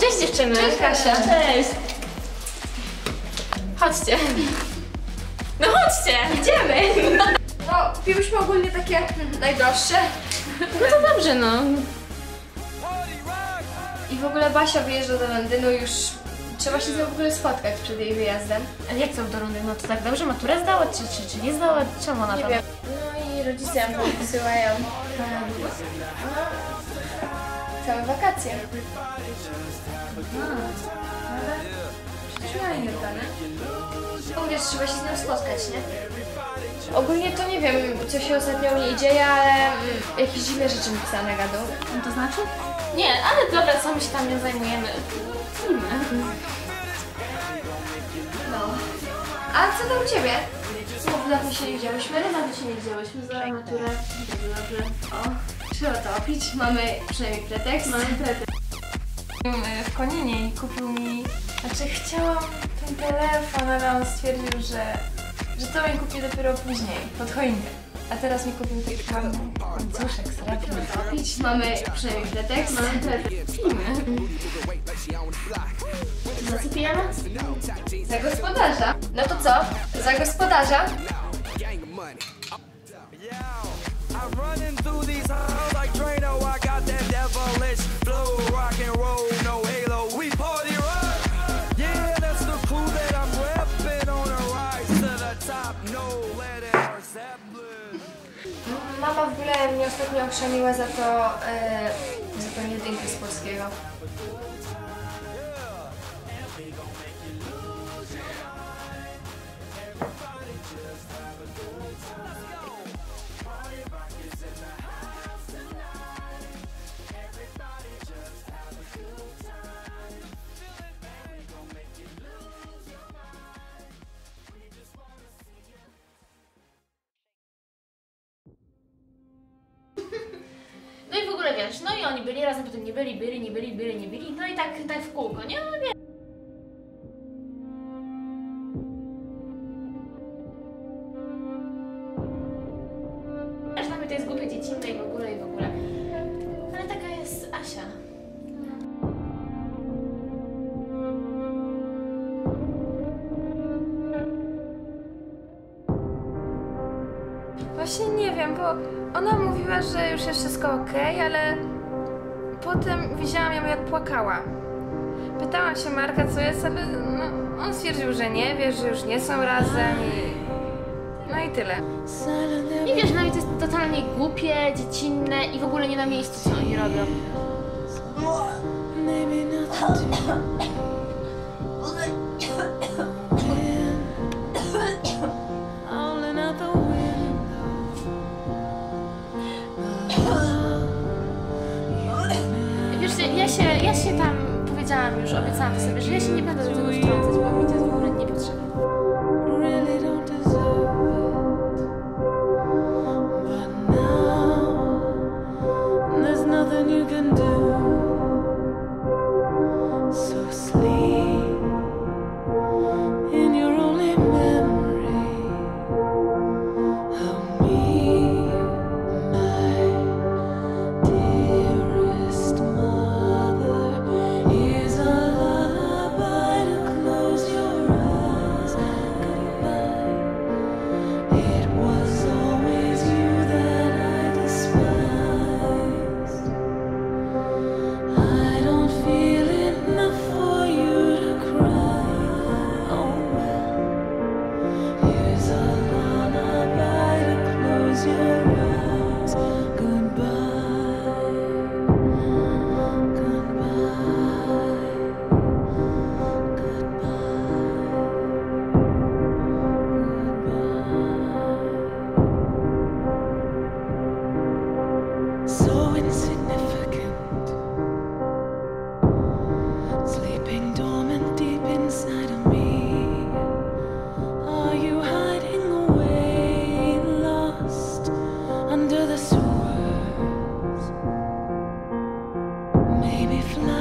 Cześć dziewczyny. Cześć, Kasia. Cześć. Chodźcie. No chodźcie. Idziemy. No, kupiłyśmy ogólnie takie najdroższe. No to dobrze no. I w ogóle Basia wyjeżdża do Londynu już... Trzeba się z nią w ogóle spotkać przed jej wyjazdem. Ale jak to do rundy? No to tak dobrze maturę zdała, czy, czy, czy nie zdała? Czemu ona Nie tam? wiem. I rodzice tam wysyłają. Całe wakacje. Mają plany. Mówisz, trzeba się z nią spotkać, nie? Ogólnie to nie wiem, co się ostatnio u niej dzieje, ale mm, jakieś dziwne rzeczy mi pisała na gadu. No to znaczy? Nie, ale dobra, co my się tam nie zajmujemy? Filmy. No. A co tam u Ciebie? Bo dawno się nie widziałyśmy. Dawno się nie widziałyśmy, zdałam maturę. Dobrze, dobrze. O, trzeba to opić. Mamy przynajmniej pretekst. Mamy pretekst. W Koninie i kupił mi... Znaczy chciałam ten telefon, ale on stwierdził, że, że to mi kupi dopiero później, pod choinkę. A teraz mi kupił taki łańcuszek srebrny. Opić. Mamy przynajmniej pretekst. Mamy pretekst. Filmy. Za gospodarza. No to co? Za gospodarza. I'm running through these halls like. I got that devilish flow, rock and roll, no Mama w ogóle mnie ostatnio ochrzaniła za to, e, za tą jedynkę z polskiego. No i oni byli razem, potem nie byli, byli, nie byli, byli, nie byli, no i tak, tak w kółko, nie? No wiesz. Właśnie nie wiem, bo ona mówiła, że już jest wszystko ok, ale potem widziałam ją jak płakała. Pytałam się Marka, co jest, ale no, on stwierdził, że nie wie, że już nie są razem i... No i tyle. I wiesz, dla mnie to jest totalnie głupie, dziecinne i w ogóle nie na miejscu, co oni robią. Ja się, tam powiedziałam już, obiecałam sobie, że ja się nie będę do tego wtrącać, fly.